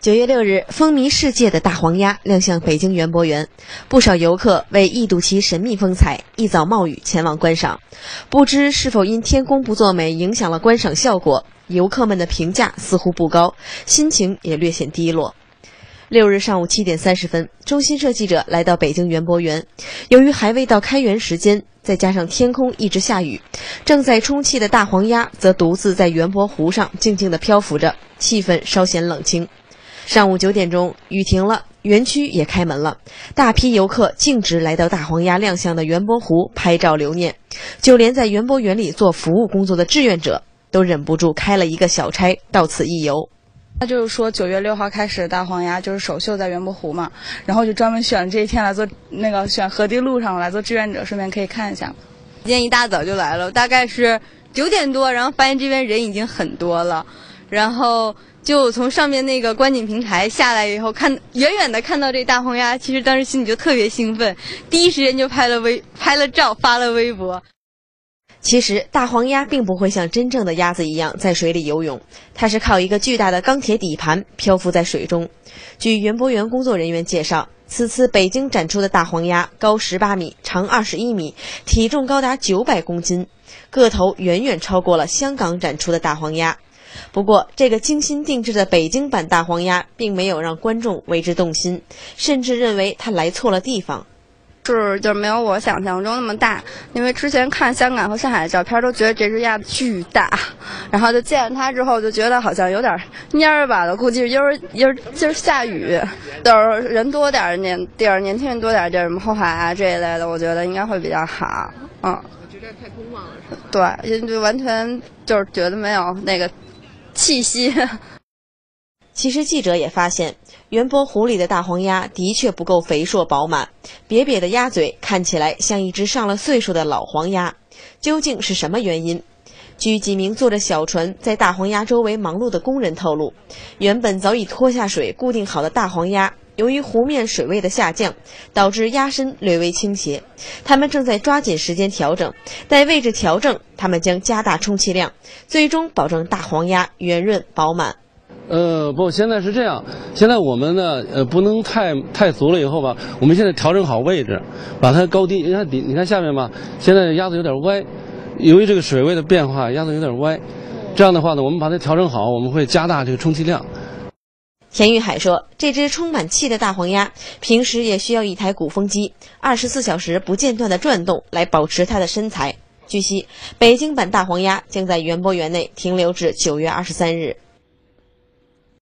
九月六日，风靡世界的大黄鸭亮相北京园博园，不少游客为一睹其神秘风采，一早冒雨前往观赏。不知是否因天公不作美影响了观赏效果，游客们的评价似乎不高，心情也略显低落。六日上午七点三十分，中新社记者来到北京园博园，由于还未到开园时间，再加上天空一直下雨，正在充气的大黄鸭则独自在园博湖上静静地漂浮着，气氛稍显冷清。上午九点钟，雨停了，园区也开门了，大批游客径直来到大黄鸭亮相的园博湖拍照留念，就连在园博园里做服务工作的志愿者都忍不住开了一个小差到此一游。那就是说，九月六号开始，大黄鸭就是首秀在园博湖嘛，然后就专门选这一天来做那个选河堤路上来做志愿者，顺便可以看一下。今天一大早就来了，大概是九点多，然后发现这边人已经很多了，然后。就从上面那个观景平台下来以后，看远远的看到这大黄鸭，其实当时心里就特别兴奋，第一时间就拍了微拍了照发了微博。其实大黄鸭并不会像真正的鸭子一样在水里游泳，它是靠一个巨大的钢铁底盘漂浮在水中。据园博园工作人员介绍，此次北京展出的大黄鸭高十八米，长二十一米，体重高达九百公斤，个头远远超过了香港展出的大黄鸭。不过，这个精心定制的北京版大黄鸭并没有让观众为之动心，甚至认为它来错了地方。是，就没有我想象中那么大。因为之前看香港和上海的照片，都觉得这只鸭子巨大，然后就见了它之后，就觉得好像有点蔫儿吧了。估计一会儿一会儿今儿下雨，到时候人多点儿年地儿，年轻人多点儿地儿，什么后海啊这一类的，我觉得应该会比较好。嗯，觉得太空旷了，是吧？对，就完全就是觉得没有那个。气息。其实记者也发现，园博湖里的大黄鸭的确不够肥硕饱满，瘪瘪的鸭嘴看起来像一只上了岁数的老黄鸭。究竟是什么原因？据几名坐着小船在大黄鸭周围忙碌的工人透露，原本早已拖下水固定好的大黄鸭。由于湖面水位的下降，导致鸭身略微倾斜，他们正在抓紧时间调整。待位置调整，他们将加大充气量，最终保证大黄鸭圆润饱满。呃，不，现在是这样，现在我们呢，呃，不能太太足了。以后吧，我们现在调整好位置，把它高低，你看底，你看下面吧，现在鸭子有点歪，由于这个水位的变化，鸭子有点歪。这样的话呢，我们把它调整好，我们会加大这个充气量。田玉海说：“这只充满气的大黄鸭，平时也需要一台鼓风机，二十四小时不间断的转动来保持它的身材。”据悉，北京版大黄鸭将在园博园内停留至九月二十三日。